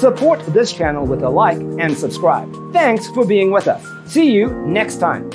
Support this channel with a like and subscribe. Thanks for being with us. See you next time.